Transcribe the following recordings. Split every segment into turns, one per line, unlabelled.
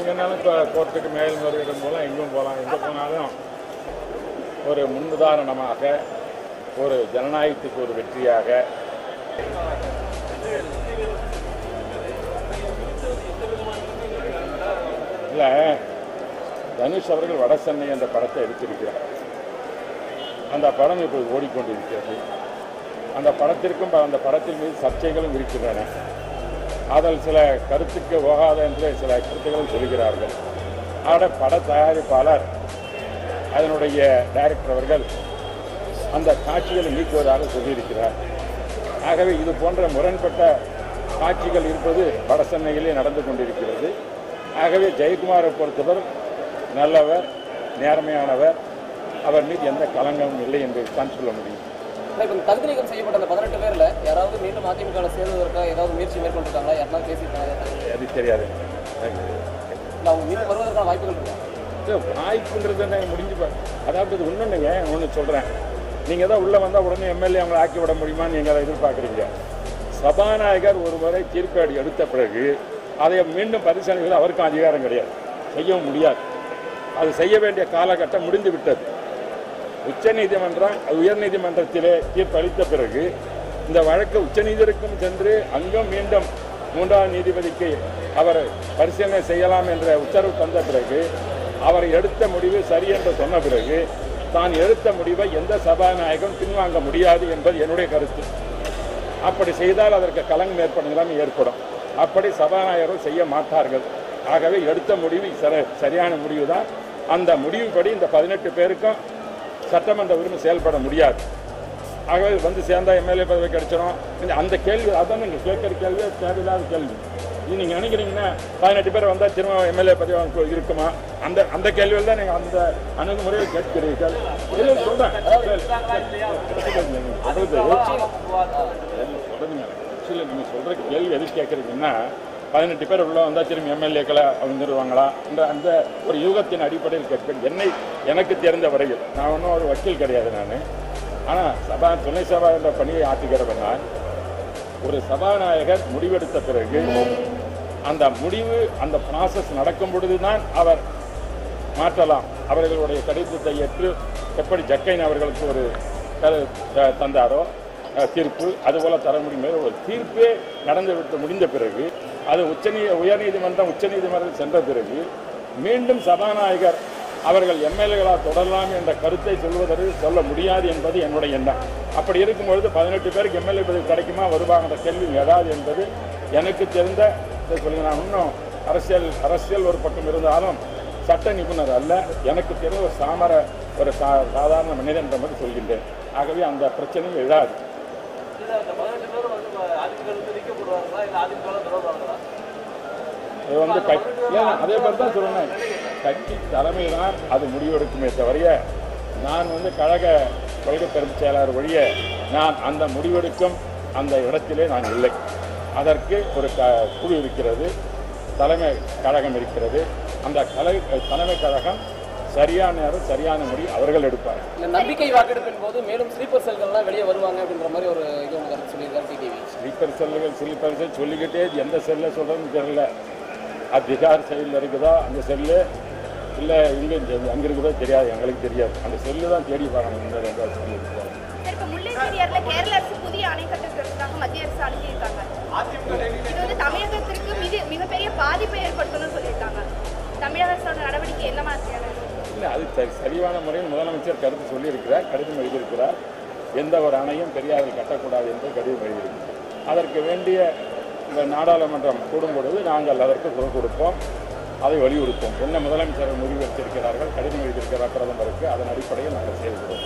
எங்கேனாலும் இப்போ கோர்ட்டுக்கு மேல் முறையீடு போகலாம் எங்கும் போகலாம். எங்கே போனாலும் ஒரு முன்னுதாரணமாக ஒரு ஜனநாயகத்துக்கு ஒரு வெற்றியாக. இல்லை தனுஷ் அவர்கள் வட சென்னை என்ற படத்தை எடுத்திருக்கிறார். அந்த படம் இப்போது ஓடிக்கொண்டிருக்கிறது. அந்த படத்திற்கும் அந்த படத்தின் மீது சர்ச்சைகளும் இருக்கின்றன. அதில் சில கருத்துக்கு ஓகாத என்று சில கருத்துக்களும் சொல்கிறார்கள். ஆனால் பட தயாரிப்பாளர் அதனுடைய டைரக்டர் அவர்கள் அந்த காட்சிகளை நீக்குவதாக சொல்லியிருக்கிறார். ஆகவே இது போன்ற முரண்பட்ட காட்சிகள் இருப்பது வடசென்னையிலே நடந்து கொண்டிருக்கிறது. ஆகவே ஜெயக்குமாரை பொறுத்தவர் நல்லவர் நேர்மையானவர். அவர் மீது எந்த கலங்கமும் இல்லை என்று தான் சொல்ல முடியும்.
தகுதி நீக்கம் செய்யப்பட்ட அந்த பதினெட்டு பேரில் யாராவது மீண்டும் அதிமுக சேர்வதற்காக ஏதாவது முயற்சி
மேற்கொண்டிருக்காங்க தெரியாது. வாய்ப்புன்றது என்ன முடிஞ்சு போ- அதாவது இன்னொன்றுங்க ஒன்று சொல்கிறேன் நீங்கள் தான் உள்ளே வந்தால் உடனே எம்எல்ஏ அவங்களை ஆக்கி விட முடியுமான்னு நீங்கள் எதிர்பார்க்குறீங்க. சபாநாயகர் ஒரு முறை தீர்ப்பேடு எடுத்த பிறகு அதை மீண்டும் பரிசீலனைகள் அவருக்கும் அதிகாரம் கிடையாது. செய்யவும் முடியாது. அது செய்ய வேண்டிய காலகட்டம் முடிந்து விட்டது. உச்சநீதிமன்றம் உயர்நீதிமன்றத்திலே தீர்ப்பு அளித்த பிறகு இந்த வழக்கு உச்சநீதிக்கும் சென்று அங்கும் மீண்டும் மூன்றாவது நீதிபதிக்கு அவர் பரிசீலனை செய்யலாம் என்ற உத்தரவு தந்த பிறகு அவர் எடுத்த முடிவு சரி என்று சொன்ன பிறகு தான் எடுத்த முடிவை எந்த சபாநாயகம் பின்வாங்க முடியாது என்பது என்னுடைய கருத்து. அப்படி செய்தால் அதற்கு கலங்கம் ஏற்படும் ஏற்படும். அப்படி சபாநாயகரும் செய்ய மாட்டார்கள். ஆகவே எடுத்த முடிவு சரியான முடிவு தான் அந்த முடிவுப்படி இந்த பதினெட்டு பேருக்கும் சட்டமன்ற உரிமை செயல்பட முடியாது. ஆகவே வந்து சேர்ந்தா எம்எல்ஏ பதவி கிடைச்சிடும் இந்த அந்த கேள்வி அதான் நீங்கள் கேட்குற கேள்வி தேவையில்லாத கேள்வி. இது நீங்கள் நினைக்கிறீங்கன்னா பதினெட்டு பேர் வந்தால் திரும்ப எம்எல்ஏ பதவி இருக்குமா? அந்த அந்த கேள்வியில் தான் நீங்கள் அந்த அணுகுமுறையை கேட்கிறீர்கள். இல்லை சொல்கிறேன் ஆக்சுவலி நீங்கள் சொல்கிற கேள்வி எது கேட்குறீங்கன்னா பதினெட்டு பேர் உள்ள வந்தால் திரும்பி எம்எல்ஏக்களை வந்துடுவாங்களா என்ற அந்த ஒரு யூகத்தின் அடிப்படையில் கேட்பேன் என்னை எனக்கு தெரிந்த வரையில். நான் ஒன்றும் ஒரு வக்கீல் கிடையாது நான். ஆனால் சபா துணை சபா என்ற பணியை ஆற்றுகிறவன் ஒரு சபாநாயகர் முடிவெடுத்த பிறகு அந்த முடிவு அந்த ப்ராசஸ் நடக்கும் பொழுதுதான் அவர் மாற்றலாம். அவர்களுடைய கடிதத்தை ஏற்று எப்படி ஜக்கைன் அவர்களுக்கு ஒரு த- தந்தாரோ தீர்ப்பு அதுபோல் தர முடியும் ஒரு தீர்ப்பே நடந்து விட்டு முடிந்த பிறகு அது உச்சநீ உயர்நீதிமன்றம் உச்சநீதிமன்றம் சென்ற பிறகு மீண்டும் சபாநாயகர் அவர்கள் எம்எல்ஏகளாக தொடரலாம் என்ற கருத்தை சொல்வதற்கு சொல்ல முடியாது என்பது என்னுடைய எண்ணம். அப்படி இருக்கும்பொழுது பதினெட்டு பேருக்கு எம்எல்ஏ பதவி கிடைக்குமா வருவாங்கிற கேள்வி எதாவது என்பது எனக்கு தெரிந்த இதை சொல்லுங்க நான் இன்னும் அரசியல் அரசியல் ஒரு பக்கம் இருந்தாலும் சட்ட நிபுணர் அல்ல. எனக்கு தெரிந்த ஒரு சாமர ஒரு சா சாதாரண மனிதன் என்ற மாதிரி சொல்கின்றேன். ஆகவே அந்த பிரச்சனையும் எழாது இது வந்து கட்சி இல்லை, அதே மாதிரி தான் சொல்லணும். கட்சி தலைமை தான் அது முடிவெடுக்குமே தவிர நான் வந்து கழக கொள்கை பெரும் செயலாளர் வழிய நான் அந்த முடிவெடுக்கும் அந்த இடத்திலே நான் இல்லை. அதற்கு ஒரு க குழு இருக்கிறது தலைமை கழகம் இருக்கிறது. அந்த கலை தலைமை கழகம் சரியான நேரம் சரியான முடிவு அவர்கள் எடுப்பார்கள்
இந்த நம்பிக்கை வாக்கெடுப்பின் போது மேலும் ஸ்லீப்பர் செல்கள்லாம் வெளியே வருவாங்க அப்படின்ற மாதிரி ஒரு இது ஒன்று சொல்லியிருக்காரு டிடிவி
ஸ்லீப்பர் செல்லுகள் ஸ்லீப்பர் செல் சொல்லிக்கிட்டே எந்த செல்லை சொல்கிறதுன்னு தெரியல. அது பீகார் சைடில் இருக்குதா அந்த செல்லு இல்லை இங்கே அங்கே இருக்குதோ தெரியாது எங்களுக்கு தெரியாது. அந்த செல்லு தான் தேடி பார்க்கணும் இந்த ரெண்டு செல்லு
கேரள அரசு புதிய அணை கட்டுறதுக்காக மத்திய அரசு அனுப்பியிருக்காங்க. இது வந்து தமிழகத்திற்கு மிக மிகப்பெரிய பாதிப்பை ஏற்படுத்தணும்னு சொல்லியிருக்காங்க. தமிழக அரசோட நடவடிக்கை என்ன மாதிரியான?
இல்லை அது சரி சரியான முறையில் முதலமைச்சர் கருத்து சொல்லியிருக்கிறார் கடிதம் எழுதியிருக்கிறார். எந்த ஒரு அணையும் பெரியாரில் கட்டக்கூடாது என்று கடிதம் எழுதியிருக்கிறார். அதற்கு வேண்டிய இந்த நாடாளுமன்றம் கூடும் பொழுது நாங்கள் அதற்கு குரல் கொடுப்போம் அதை வலியுறுத்துவோம். என்ன முதலமைச்சர் முடிவெடுத்திருக்கிறார்கள் கடிதம் எழுதியிருக்கிறார் பிரதமருக்கு அதன் அடிப்படையில் நாங்கள் செயல்படுவோம்.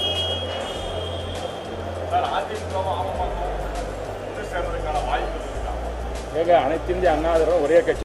ஏங்க அனைத்து இந்திய அண்ணா ஒரே கட்சி.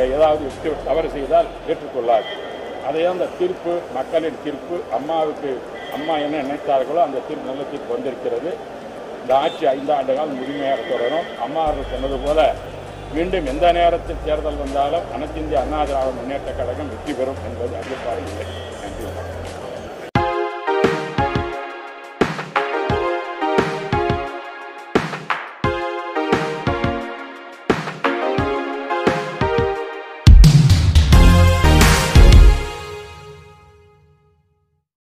ஏதாவது தவறு செய்தால் ஏற்றுக்கொள்ளார் அதே அந்த தீர்ப்பு மக்களின் தீர்ப்பு அம்மாவுக்கு அம்மா என்ன நினைத்தார்களோ அந்த தீர்ப்பு நல்ல தீர்ப்பு வந்திருக்கிறது. இந்த ஆட்சி ஐந்து ஆண்டு காலம் முழுமையாக தொடரும். அம்மா அவர்கள் சொன்னது போல மீண்டும் எந்த நேரத்தில் தேர்தல் வந்தாலும் அனைத்து இந்திய அண்ணா திராவிட முன்னேற்ற கழகம் வெற்றி பெறும் என்பது அறிவிப்பாக இல்லை நன்றி.